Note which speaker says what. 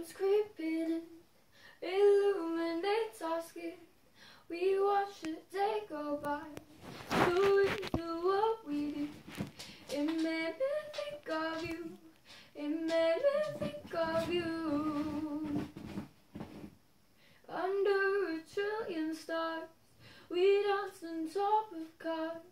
Speaker 1: comes creeping in, illuminates our skin. We watch the day go by, so we do what we do. It made me think of you, it made me think of you. Under a trillion stars, we dance on top of cars,